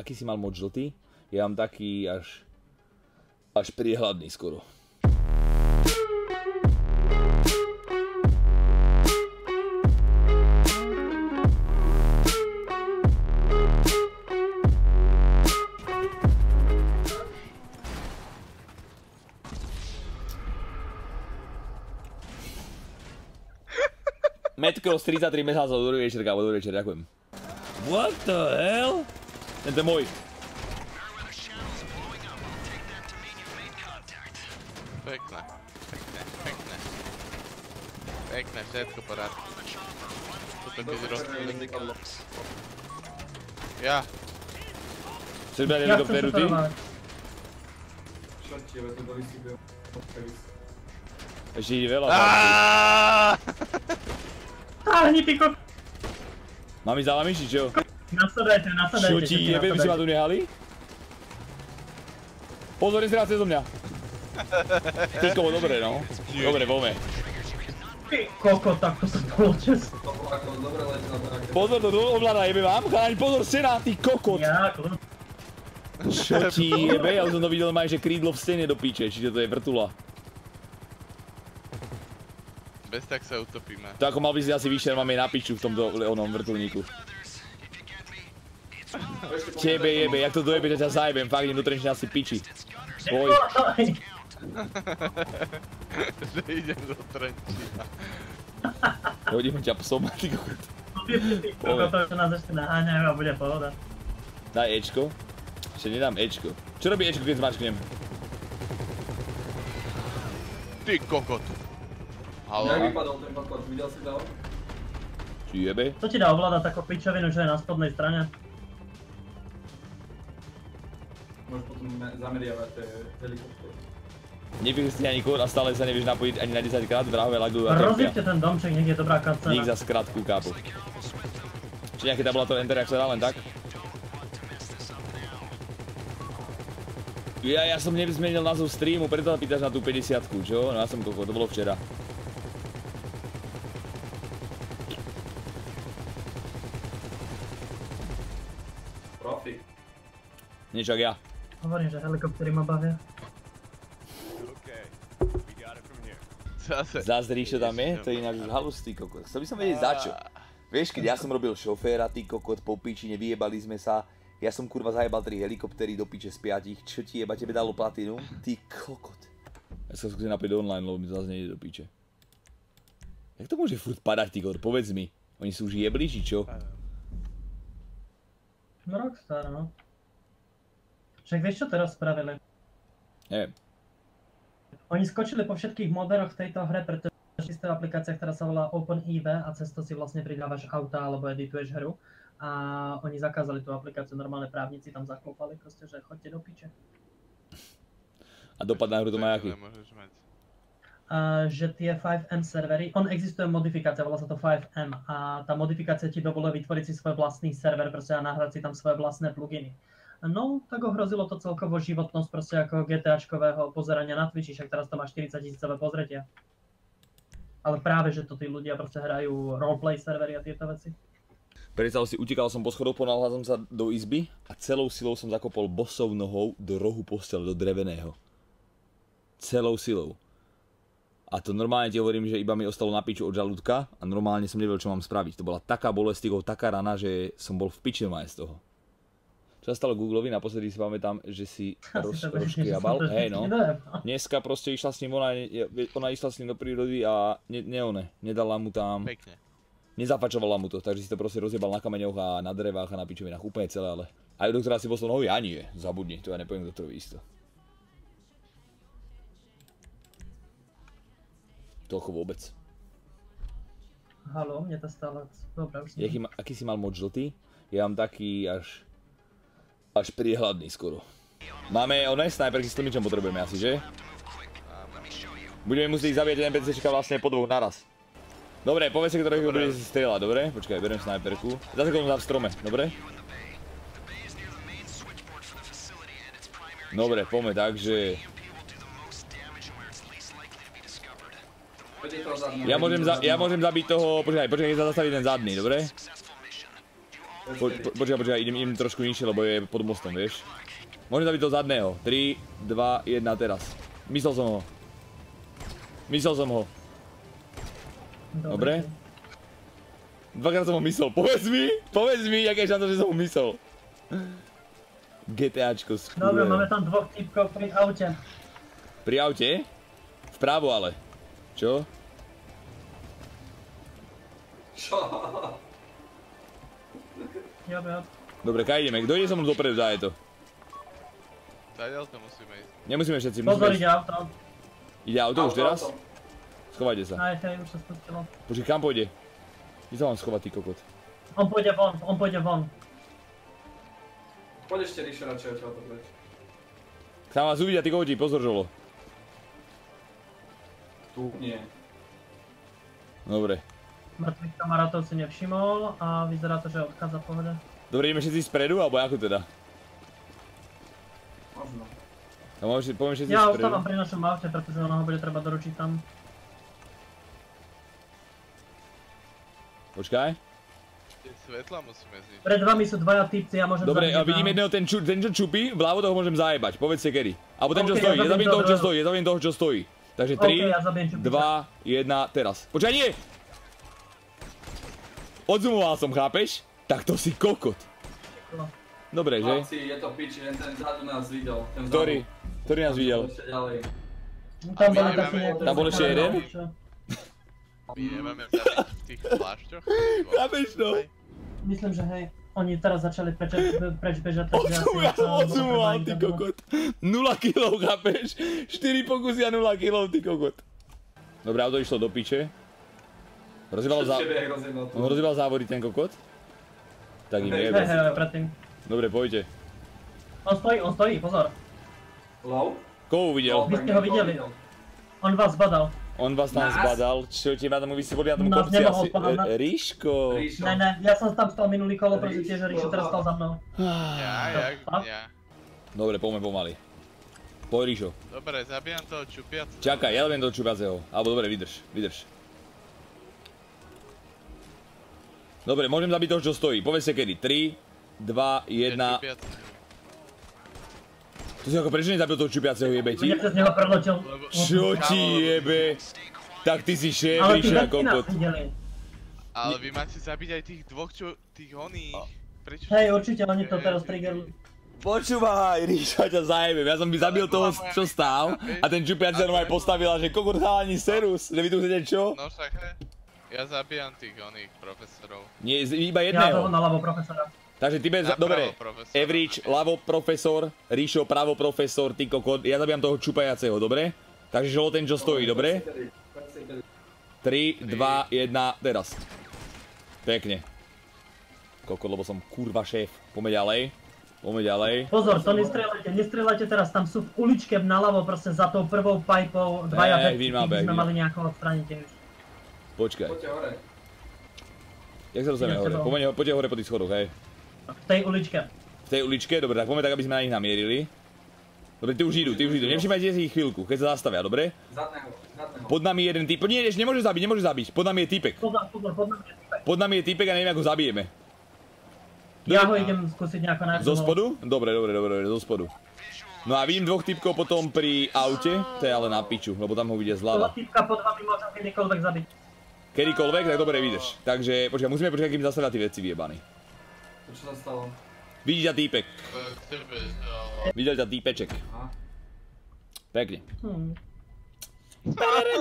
aký si mal moc žltý? Ja mám taký až, až priehľadný skoro. Metcross 33 mesiacov, dobrý večer, kámo, dobrý večer, ďakujem. What the hell? Tento je môj. Pekné, pekné, pekné. Pekné, všetko porádku. Toto keď rozpili. Ja, Chceš brať helikoptéru ty? Ešte ide veľa. Aaaaaaah! Táhni, ty kok... Mám ísť za vami, či čo? Nasadajte, nasadajte. Čo ti všetci jebe, by si ma tu nehali? Pozor, nezráte zo mňa. Ty kovo, dobre no. Dobre, poďme. Ty koko, tak to sa bolo čas. Pozor, to ovláda jebe vám, chráň, pozor, stena, ty kokot. Ja. Čo ti jebe, ja už som to videl, máš, že krídlo v stene do piče, čiže to je vrtula. Bez tak sa utopíme. To ako mal by si asi vyššie, máme na piču v tomto onom vrtulníku. Tebe jebe, jak to dojebe, že ťa zajebem, fakt idem do Trenčína si piči. Boj. Že idem do Trenčína. Hodíme ťa psom, ty kokot. Ty koko, to už nás ešte naháňajú a bude pohoda. Daj Ečko. Ešte nedám Ečko. Čo robí Ečko, keď zmačknem? Ty kokot. Halo? Jak vypadal ten pakot, videl si to? Či jebe? To ti dá ovládať takú pičovinu, čo je na spodnej strane? Môžeš potom me- zameriavať tie helikoptery. Nevyhli si ani kód a stále sa nevieš napojiť ani na 10 krát, vrahové lagujú a Rozjebte trpia. ten domček, je dobrá Nik cutscena. za skratku, kápu. Či nejaký tabulator enter, ak sa dá len tak? Ja, ja som nezmenil názov streamu, preto sa pýtaš na tú 50 čo? No ja som koko, to bolo včera. Profi. Niečo ak ja. Hovorím, že helikoptery ma bavia. Zase. Zazri, čo tam je? To je inak už halus, ty kokot. Chcel by som vedieť za čo. Vieš, keď ja som robil šoféra, ty kokot, po piči, nevyjebali sme sa. Ja som kurva zajebal tri helikoptery do piče z piatich. Čo ti jeba, tebe dalo platinu? Ty kokot. Ja sa skúsim napäť online, lebo mi to zase nejde do piče. Jak to môže furt padať, ty kokot? Povedz mi. Oni sú už jebli, či čo? Rockstar, no. Však vieš, čo teraz spravili? Neviem. Oni skočili po všetkých moderoch v tejto hre, pretože čistá aplikácia, ktorá sa volá OpenEV a cez to si vlastne pridávaš auta alebo edituješ hru. A oni zakázali tú aplikáciu, normálne právnici tam zaklopali proste, že chodte do piče. A dopad na hru to má aký? Že tie 5M servery, on existuje modifikácia, volá sa to 5M a tá modifikácia ti dovoluje vytvoriť si svoj vlastný server proste a nahrať si tam svoje vlastné pluginy. No, tak ohrozilo to celkovo životnosť proste ako GTAčkového pozerania na Twitchi, však teraz to má 40 tisícové pozretia. Ale práve, že to tí ľudia proste hrajú roleplay servery a tieto veci. Predstav si, utekal som po schodoch, ponáhľal som sa do izby a celou silou som zakopol bosou nohou do rohu postele, do dreveného. Celou silou. A to normálne ti hovorím, že iba mi ostalo na piču od žalúdka a normálne som nevedel, čo mám spraviť. To bola taká bolesť, taká rana, že som bol v normálne z toho. Čo sa stalo Googlovi, naposledy si pamätám, že si roz, rozškriabal. Hej no. Dneska proste išla s ním, ona, ona išla s ním do prírody a ne, ne one, nedala mu tam, Pekne. nezafačovala mu to, takže si to proste rozjebal na kameňoch a na drevách a na pičovinách, úplne celé, ale aj doktora si poslal nohy, a nie, zabudni, to ja nepoviem doktorovi isto. Toľko vôbec. Haló, mne to stále... Dobre, už. Jaký, aký si mal moc žltý? Ja mám taký až, až priehľadný skoro. Máme oné snajperky s tlmičom potrebujeme asi, že? Budeme musieť zabíjať NPCčka vlastne po dvoch naraz. Dobre, povedz si, ktorého bude si strieľať, dobre? Počkaj, beriem snajperku. Za sekundu za v strome, dobre? Dobre, poďme tak, že... Ja môžem, za, ja môžem zabiť toho... Počkaj, počkaj, keď sa zastaví ten zadný, dobre? Po, po, počkaj, počkaj, idem, idem trošku nižšie, lebo je pod mostom, vieš. Môžem zabiť toho zadného. 3, 2, 1, teraz. Myslel som ho. Myslel som ho. Dobre. Dvakrát som ho myslel. Povedz mi, povedz mi, aké je šanca, že som ho myslel. GTAčko Dobre, skúre. máme tam dvoch typkov pri aute. Pri aute? Vpravo ale. Čo? Čo? Dobre, kaj ideme? Kto ide so mnou dopredu, dá je to. Zadiaľ to musíme ísť. Nemusíme všetci, Pozor, musíme... ide auto. Ide auto už teraz? Schovajte sa. Aj, hej, už sa spustilo. Počkej, kam pôjde? Kde sa mám schovať, ty kokot? On pôjde von, on pôjde von. Poď ešte rýšo radšej odtiaľ to preč. Tam vás uvidia, ty kokoti, pozor, Žolo. Tu nie. Dobre. Mŕtvych kamarátov si nevšimol a vyzerá to, že odchádza pohode. Dobre, ideme všetci spredu, alebo ako teda? Možno. No, môžeme- povieme všetci Ja spredu. ostávam pri našom aute, pretože ono ho bude treba doručiť tam. Počkaj. Tie svetla musíme zničiť. Pred vami sú dvaja typci, ja môžem Dobre, zabiť a vidím jedného. ten, ču, ten čo čupí, vľavo toho môžem zajebať, povedzte kedy. Alebo ten, čo OK, ja stojí, ja zabím toho, čo stojí, ja zabím toho, čo stojí. Takže OK, 3, ja zabijem čupiča. 2, 1, teraz. Počkaj, nie! Odzumoval som, chápeš? Tak to si kokot. Dobre, že? Chlapci, je to pič, len ten vzadu nás videl. Ten vzadu. Ktorý? Ktorý nás videl? Ešte ďalej. Tam nemáme- takí nejakí... Tam bol ešte jeden? My nemáme v tých plášťoch? Chápeš to? Myslím, že hej. Oni teraz začali preč, preč bežať, takže asi... Odzumoval, sa bolo odzumoval, ty kokot. 0 kilov, chápeš? 4 pokusy a 0 kilov, ty kokot. Dobre, auto išlo do piče. Rozjebal, zá... On rozjebal závody ten kokot? Tak im jebe. predtým. Dobre, pojďte. On stojí, on stojí, pozor. Low? Koho uvidel? Vy ste ho videli. On vás zbadal. On vás tam Nás? zbadal, čo ti tam vy si boli na tom Nás kopci asi... E, Ríško. Ríšo. Ne, ne, ja som tam stal minulý kolo, pretože tiež Ríšo. Teraz stal za mnou. Ja, Fakt? ja. Dobre, poďme pomaly. Poď Ríšo. Dobre, zabijam toho čupiaca. Čakaj, ja viem do čupaceho. Alebo dobre, vydrž, vydrž. Dobre, môžem zabiť toho, čo stojí. Povedzte kedy. 3, 2, 1... Čupiac. To si ako prečo nezabil toho čupiaceho jebe ti? Sa z neho preločil. Čo ti jebe? Tak ty si šéf, Ale ty Ríša, kokot. Ale vy máte zabiť aj tých dvoch, čo... tých oných. Prečo? Hej, určite, oni to teraz triggerujú. Počúvaj, Ríša ťa zajebem, ja som by zabil toho, čo stál a ten čupiac sa normálne postavila, že kokot chalani serus, že vy tu chcete čo? No však, hej. Ja zabijam tých oných profesorov. Nie, iba Ja toho jedného. naľavo profesora. Takže ty bez, dobre. Average, ľavo profesor, Ríšo, pravo profesor, ty kokot, ja zabijam toho čupajaceho, dobre? Takže žolo ten, čo stojí, dobre? 3, 2, 1, teraz. Pekne. Kokot, lebo som kurva šéf. Poďme ďalej. Poďme ďalej. Pozor, to nestrelajte, nestrelajte teraz, tam sú v uličke naľavo proste za tou prvou pipou dvaja Abek, sme mali nejako odstrániť tiež. Počkaj. Poďte hore. Jak sa dostaneme hore? Poďme, poďte hore po tých schodoch, hej. V tej uličke. V tej uličke, dobre, tak poďme tak, aby sme na nich namierili. Dobre, ty už idú, ty už idú. Nevšimajte si ich chvíľku, keď sa zastavia, dobre? Zadného, zadného. Pod nami je jeden typ. Nie, ešte nemôže zabiť, nemôže zabiť. Pod nami je typek. Pozor, pozor, pod nami je typek. Pod nami je typek a neviem, ako zabijeme. Ja ho idem skúsiť nejako nájsť. Zo spodu? Dobre, dobre, dobre, dobre, zo spodu. No a vidím dvoch typkov potom pri aute, to je ale na piču, lebo tam ho vidia Toho zľava. typka pod vami môžem kedykoľvek zabiť. Kedykoľvek, tak dobre vydrž. Takže, počkaj, musíme počkať, kým zastavia tí veci vyjebaní. To čo sa stalo? Vidí ťa týpek, videl ťa týpeček. Aha. Pekne. Hm.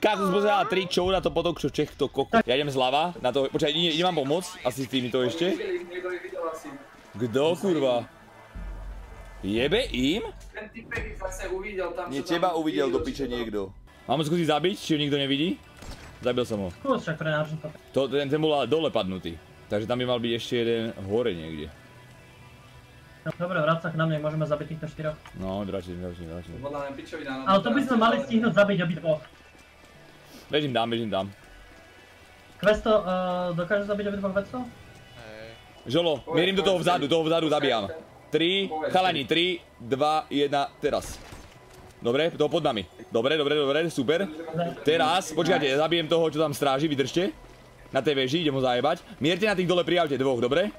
Kázus pozeral tri, čo na to potok, čo Čech to koko. Ja idem zľava, na to, počkaj, ide, idem vám pomôcť, asi s týmito ešte. Kto, kurva? Jebe im? Ten typek ich zase uvidel tam, Nie, teba uvidel do piče niekto. Mám skúsiť zabiť, či ho nikto nevidí? Zabil som ho. Skús však to. To, ten, ten bol dole padnutý. Takže tam by mal byť ešte jeden hore niekde. Dobre, vráť sa k nám, nech môžeme zabiť týchto štyroch. No, dračím, dračím, dračím. Podľa mňa no Ale to by sme mali stihnúť zabiť obidvoch. Bežím tam, bežím tam. Questo, uh, dokáže zabiť obidvoch vedcov? Hej. Žolo, mierim do toho vzadu, toho vzadu zabijam. 3, Povedz, chalani, 3, 2, 1, teraz. Dobre, to pod nami. Dobre, dobre, dobre, super. Teraz, počkajte, zabijem toho, čo tam stráži, vydržte. Na tej veži, idem ho zajebať. Mierte na tých dole pri aute dvoch, dobre?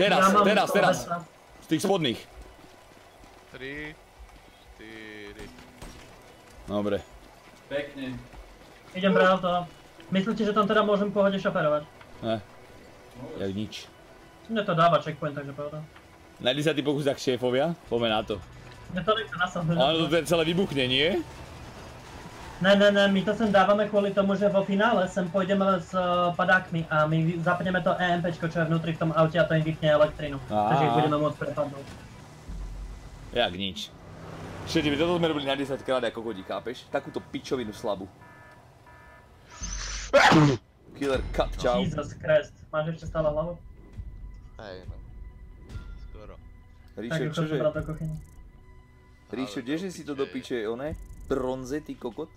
Teraz, teraz, teraz. Z tých spodných. 3, 4. Dobre. Pekne. Idem pre auto. Myslíte, že tam teda môžem pohode šoferovať? Ne, jak nič. Mne to dáva checkpoint, takže pohoda. Na 10 pokus tak šéfovia, poďme na to. To nechce nasadnúť. Ale to teda celé vybuchne, nie? Ne, ne, ne, my to sem dávame kvôli tomu, že vo finále sem pôjdeme s uh, padákmi a my zapneme to EMPčko, čo je vnútri v tom aute a to im vypne elektrinu. Takže ich budeme môcť prepadnúť. Jak nič. Všetci, my toto sme robili na 10 krát ako kodí, chápeš? Takúto pičovinu slabú. Killer cut, čau. Jesus Christ. Máš ešte stále hlavu? Hej, no. Tak Ríšo, chcem čože? Ríšo, kdeže si to do piče, one? Bronze, ty kokot?